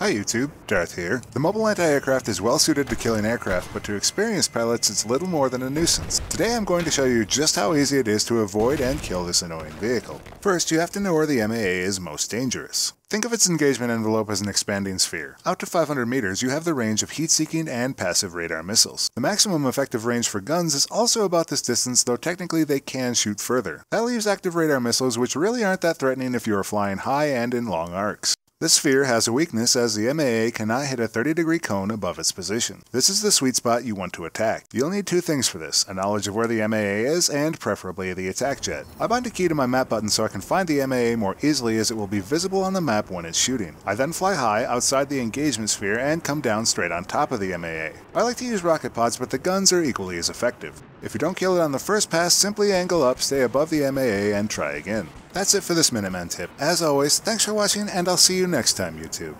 Hi YouTube, Darth here. The mobile anti-aircraft is well suited to killing aircraft, but to experienced pilots it's little more than a nuisance. Today I'm going to show you just how easy it is to avoid and kill this annoying vehicle. First, you have to know where the MAA is most dangerous. Think of its engagement envelope as an expanding sphere. Out to 500 meters, you have the range of heat-seeking and passive radar missiles. The maximum effective range for guns is also about this distance, though technically they can shoot further. That leaves active radar missiles, which really aren't that threatening if you are flying high and in long arcs. This sphere has a weakness as the MAA cannot hit a 30 degree cone above its position. This is the sweet spot you want to attack. You'll need two things for this, a knowledge of where the MAA is and preferably the attack jet. I bind a key to my map button so I can find the MAA more easily as it will be visible on the map when it's shooting. I then fly high outside the engagement sphere and come down straight on top of the MAA. I like to use rocket pods but the guns are equally as effective. If you don't kill it on the first pass, simply angle up, stay above the MAA, and try again. That's it for this Minuteman tip. As always, thanks for watching, and I'll see you next time, YouTube.